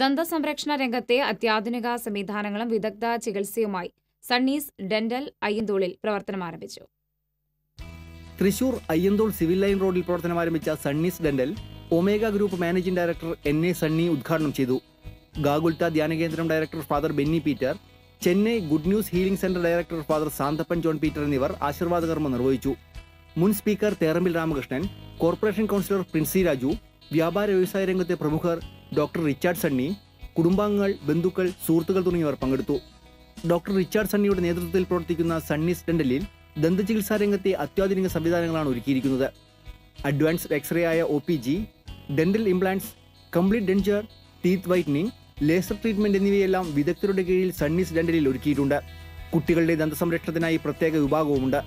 ദന്തസംരക്ഷണ രംഗത്തെ അത്യാധുനിക സംവിധാനങ്ങളും വിദഗ്ധ ചികിത്സയുമായി സണ്ണീസ് ഡെന്റൽ അയ്യന്തോളിൽ പ്രവർത്തനം ആരംഭിച്ചു. തൃശൂർ അയ്യന്തോൾ സിവിൽ ലൈൻ റോഡിൽ പ്രവർത്തനം ആരംഭിച്ച Sunny's dental Omega group managing director N A Sunny ഉദ്ഘാടനം ചെയ്തു. ഗാഗുൽത്ത ധ്യാനകേന്ദ്രം director father Benny Peter Chennai good news healing centre director father Santhappan John Peter എന്നിവർ ആശീർവാദ കർമ്മം നിർവഹിച്ചു. മുൻ speaker Therambil Ramakrishnan corporation councillor Princy Raju വ്യാപാര വ്യവസായ രംഗത്തെ പ്രമുഖർ ഡോക്ടർ റിച്ചാർഡ് സണ്ണി കുടുംബാംഗങ്ങൾ ബന്ധുക്കൾ സുഹൃത്തുക്കൾ തുടങ്ങിയവർ പങ്കെടുത്തു. ഡോക്ടർ റിച്ചാർഡ് സണ്ണിയുടെ നേതൃത്വത്തിൽ പ്രവർത്തിക്കുന്ന സണ്ണിസ് ഡെന്റലിൽ ദന്തചികിത്സാ രംഗത്തെ അത്യാധുനിക സംവിധാനങ്ങളാണ് ഒരുക്കിയിരിക്കുന്നത്. അഡ്വാൻസ്ഡ് എക്സ്റേ ആയ O P G dental implants complete denture teeth whitening laser treatment എന്നിവയെല്ലാം വിദഗ്ധരുടെ കീഴിൽ സണ്ണീസ് ഡെന്റലിൽ ഒരുക്കിയിട്ടുണ്ട്. കുട്ടികളുടെ ദന്തസംരക്ഷണത്തിനായി പ്രത്യേക വിഭാഗവുമുണ്ട്.